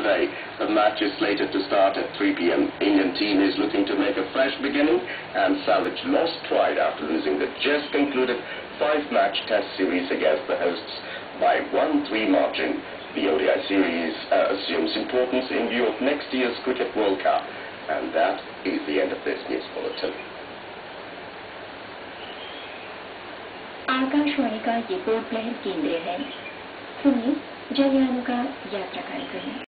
today. The match is slated to start at 3 p.m. Indian team is looking to make a fresh beginning and salvage lost pride after losing the just concluded five-match test series against the hosts by 1-3 margin. The ODI series uh, assumes importance in view of next year's Cricket World Cup. And that is the end of this news bulletin. Akashvani का ये port Blair केंद्र है सुनिए जन यात्रा कार्यक्रम